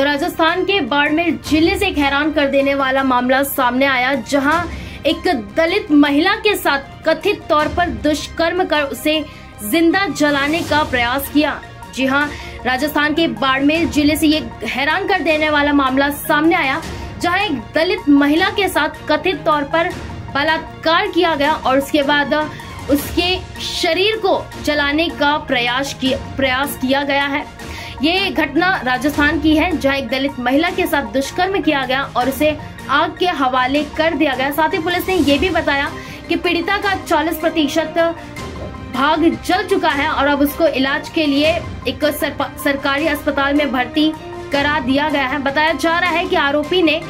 तो राजस्थान के बाड़मेर ज़िले से एक हैरान कर देने वाला मामला सामने आया, जहाँ एक दलित महिला के साथ कथित तौर पर दुष्कर्म कर उसे ज़िंदा जलाने का प्रयास किया। जी हाँ, राजस्थान के बाड़मेर ज़िले से ये हैरान कर देने वाला मामला सामने आया, जहाँ एक दलित महिला के साथ कथित तौर पर बलात्कार किया गया और उसके बाद उसके शरीर को जलाने का प्रयास किया प्रयास किया गया है। ये घटना राजस्थान की है, जहाँ एक दलित महिला के साथ दुष्कर्म किया गया और उसे आग के हवाले कर दिया गया। साथ ही पुलिस ने ये भी बताया कि पीड़िता का 40 प्रतिशत भाग जल चुका है और अब उसको इलाज के लिए एक सरकारी अस्पताल में भर्ती करा दिया गया है। बताया जा रहा है कि आरोपी ने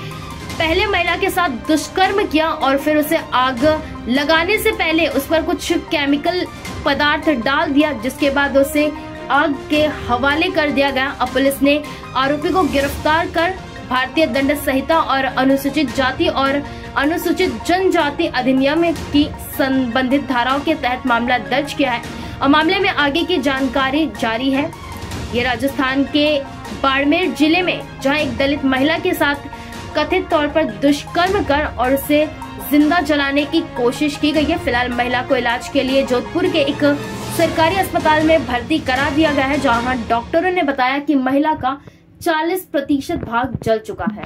पहले महिला के साथ दुष्कर्म किया और फिर उसे आग लगाने से पहले उस पर कुछ केमिकल पदार्थ डाल दिया, जिसके बाद उसे आग के हवाले कर दिया गया। अब पुलिस ने आरोपी को गिरफ़्तार कर भारतीय दंड संहिता और अनुसूचित जाति और अनुसूचित जनजाति अधिनियम की संबंधित धाराओं के तहत मामला दर्ज किया है। और मामले में आगे की जानकारी जारी है। ये राजस्थान के बाड़मेर ज़िले में, जहाँ एक दलित महिला के साथ कथित तौर पर दुष्कर्म कर और उसे ज़िंदा जलाने की कोशिश की गई है। फ़िलहाल महिला को इलाज के लिए जोधपुर के एक सरकारी अस्पताल में भर्ती करा दिया गया है, जहाँ डॉक्टरों ने बताया कि महिला का 40 प्रतिशत भाग जल चुका है।